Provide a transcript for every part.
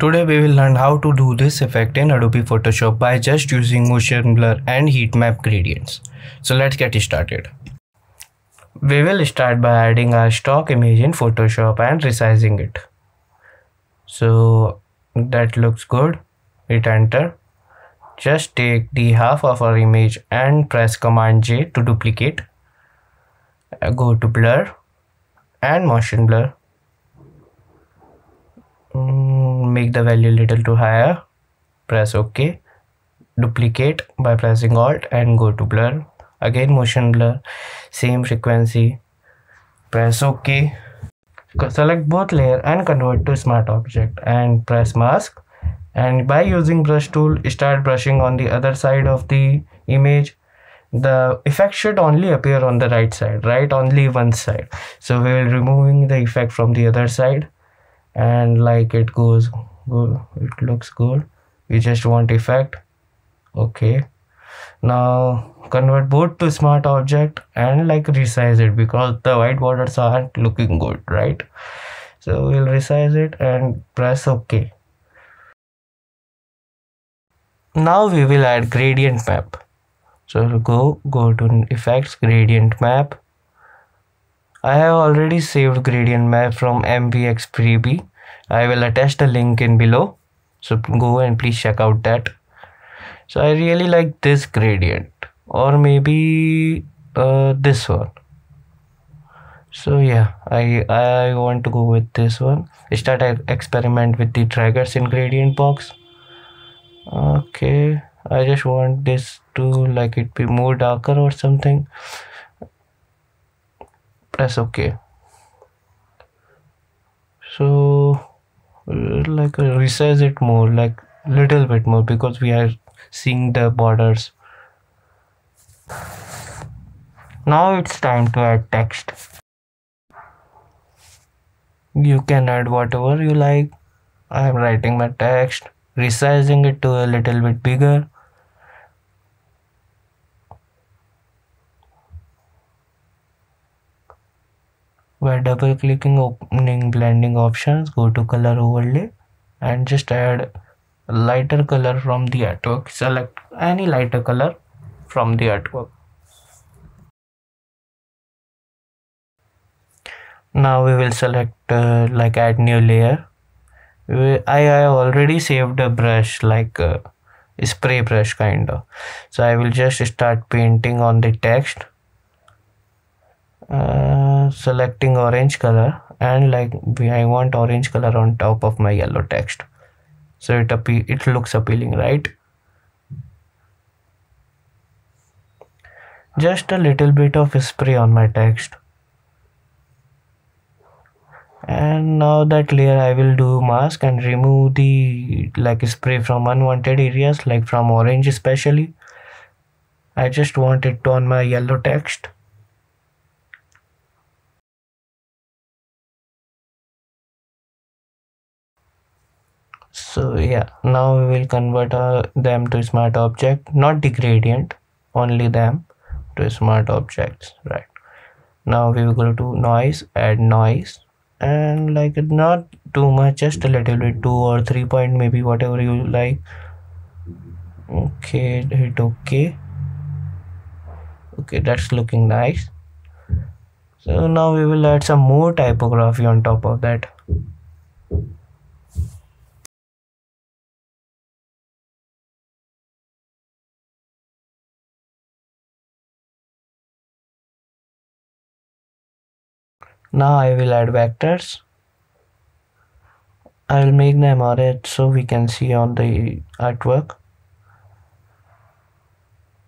Today we will learn how to do this effect in Adobe Photoshop by just using motion blur and heat map gradients. So let's get started. We will start by adding our stock image in Photoshop and resizing it. So that looks good. Hit enter. Just take the half of our image and press Command J to duplicate. Uh, go to blur and motion blur make the value little too higher press ok. Duplicate by pressing alt and go to blur. Again motion blur. Same frequency. Press ok. Select both layer and convert to smart object and press mask. And by using brush tool start brushing on the other side of the image. The effect should only appear on the right side right only one side. So we will removing the effect from the other side and like it goes good it looks good. We just want effect. Okay. Now convert both to smart object and like resize it because the white borders aren't looking good right? So we'll resize it and press ok. Now we will add gradient map. So go go to effects gradient map I have already saved gradient map from MVX freebie. I will attach the link in below. So go and please check out that. So I really like this gradient. Or maybe uh, this one. So yeah I I want to go with this one. Start experiment with the triggers in gradient box. Okay. I just want this to like it be more darker or something press ok so uh, like uh, resize it more like little bit more because we are seeing the borders. Now it's time to add text. You can add whatever you like. I am writing my text resizing it to a little bit bigger by double clicking opening blending options go to color overlay and just add lighter color from the artwork. Select any lighter color from the artwork. Now we will select uh, like add new layer. I, I already saved a brush like uh, spray brush kind of so I will just start painting on the text selecting orange color and like I want orange color on top of my yellow text. So it it looks appealing right? Just a little bit of spray on my text. And now that layer I will do mask and remove the like spray from unwanted areas like from orange especially. I just want it on my yellow text so yeah now we will convert uh, them to smart object not the gradient only them to smart objects right. Now we will go to noise add noise and like not too much just a little bit two or three point maybe whatever you like. Okay hit okay okay that's looking nice. So now we will add some more typography on top of that now I will add vectors. I will make them red so we can see on the artwork.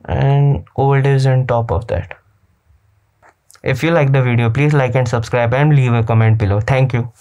And overdose on top of that. If you like the video please like and subscribe and leave a comment below. Thank you